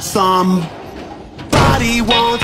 Somebody wants.